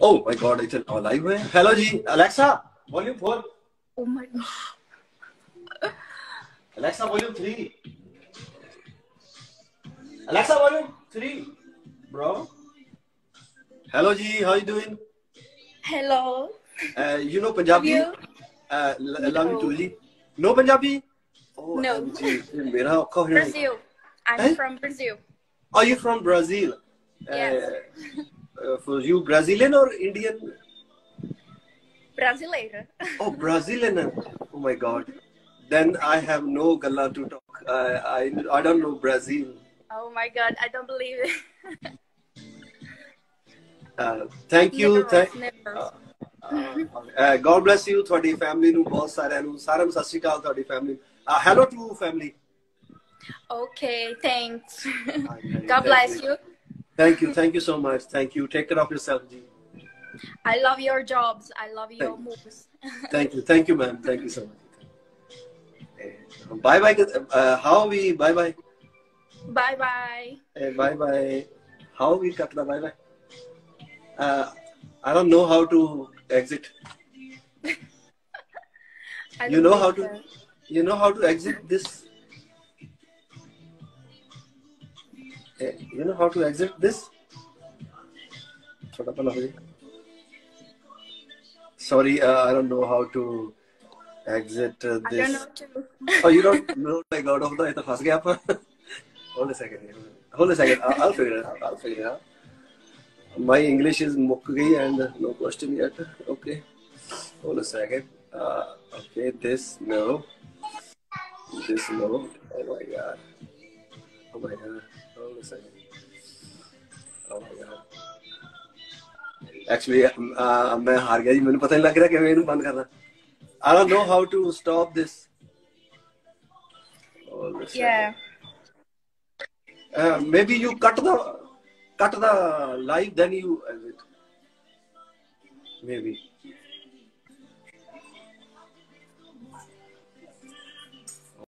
Oh my god, it's an live है. Hello ji, Alexa, volume 4. Oh my god. Alexa, volume 3. Alexa, volume 3. Bro. Hello ji, how you doing? Hello. Uh, you know Punjabi? You? Uh, l- love you No. too ji. No Punjabi? Oh, No. जी, ये मेरा औखा हो जाएगा. Brazil. I'm Eh? from Brazil. Are you from Brazil? Yes. Uh, uh, for you Brazilian or Indian? Brasileira. Oh, Brazilian. Oh my God. Then I have no gala to talk. I I, I don't know Brazil. Oh my god, I don't believe it. Uh, thank you. Never, Thank, never. uh, God bless you. ਤੁਹਾਡੀ family ਨੂੰ ਬਹੁਤ ਸਾਰਿਆਂ ਨੂੰ ਸਾਰਿਆਂ ਨੂੰ ਸਤਿ ਸ਼੍ਰੀ ਅਕਾਲ ਤੁਹਾਡੀ family hello to family Okay, thanks. Thank God bless Thank you. Thank you so much. Thank you. Take care of yourself, Ji. I love your jobs. I love your Thank moves. Thank you. Thank you, ma'am. Thank you so much. Bye bye. Uh, how we bye bye. Bye bye. Uh, bye bye. How we cut the bye bye. Uh, I don't know how to exit. you know how to. You know how to exit this you know how to exit this? Sorry, uh, I don't know how to exit uh, this. oh, you don't know like out of the first gap? Hold a second. Hold a second. I'll, I'll figure it out. I'll figure it out. My English is mukki and no question yet. Okay. Hold a second. Uh, okay, this no. This no. Oh my god. Oh my god. Hold on a second. Oh my god. Actually, uh, मैं हार गया जी मैंने पता नहीं लग रहा कि मैंने बंद करना I don't know how to stop this. Yeah. Uh, maybe you cut the cut the live, then you edit. Maybe.